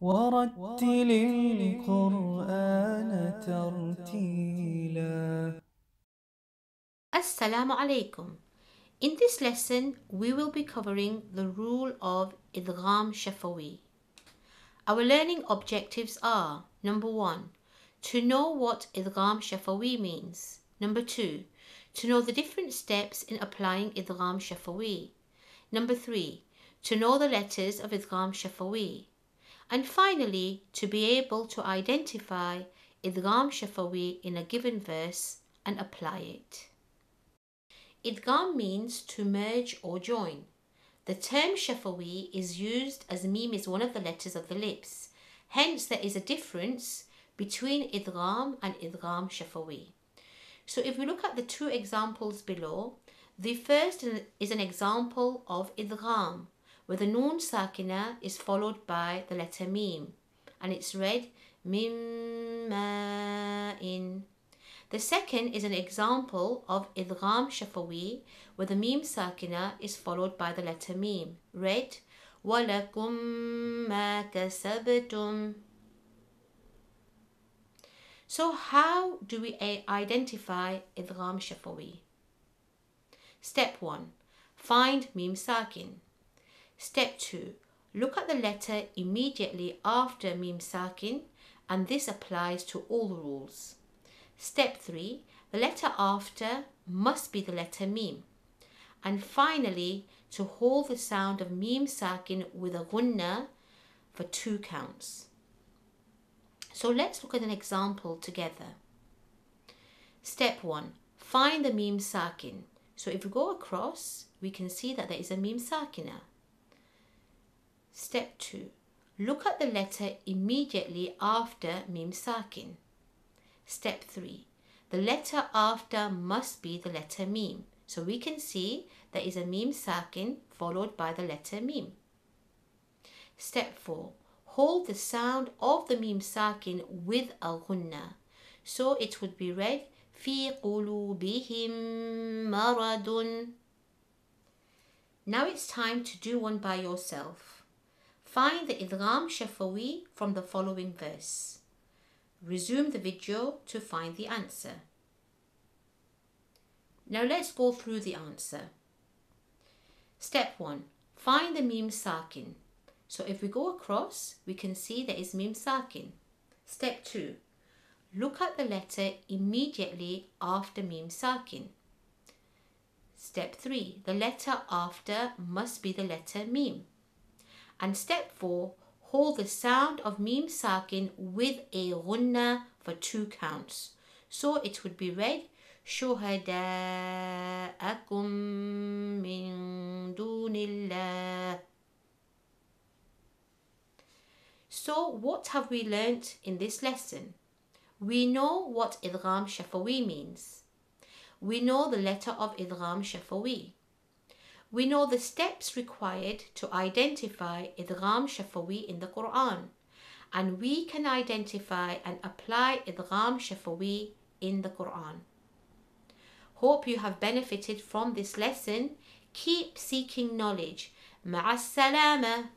ورتل القرآن ترتيلا Assalamu alaikum. In this lesson, we will be covering the rule of idgham shafawi. Our learning objectives are number one, to know what idgham shafawi means. Number two, to know the different steps in applying idgham shafawi. Number three, to know the letters of idgham shafawi. And finally, to be able to identify idgham shafawi in a given verse and apply it. Idgham means to merge or join. The term shafawi is used as mim is one of the letters of the lips. Hence, there is a difference between idgham and idgham shafawi. So, if we look at the two examples below, the first is an example of idgham, where the noon sakina is followed by the letter mim and it's read mim in. The second is an example of idgham shafawi where the mim sakina is followed by the letter mim read walakum ma kasabtum. So how do we identify idgham shafawi? Step 1. Find mim sakin. Step 2. Look at the letter immediately after mim sakin and this applies to all rules. Step 3. The letter after must be the letter mim. And finally, to hold the sound of mim sakin with a ghunna for two counts. So let's look at an example together. Step 1. Find the mim sakin. So if we go across, we can see that there is a mim sakina. Step 2. Look at the letter immediately after mim sakin. Step 3. The letter after must be the letter mim. So we can see there is a mim sakin followed by the letter mim. Step 4. Hold the sound of the mim sakin with a gunna. So it would be read في قلوبهم مرض Now it's time to do one by yourself. Find the idgham shafawi from the following verse. Resume the video to find the answer. Now let's go through the answer. Step 1. Find the mim sakin. So if we go across, we can see there is mim sakin. Step 2. Look at the letter immediately after mim sakin. Step 3. The letter after must be the letter mim. And step four, hold the sound of mim sakin with a ghunna for two counts. So it would be read شهداءكم من دون So what have we learnt in this lesson? We know what idgham shafawi means. We know the letter of idgham shafawi We know the steps required to identify idgham shafawi in the Quran and we can identify and apply idgham shafawi in the Quran. Hope you have benefited from this lesson. Keep seeking knowledge. مع السلامة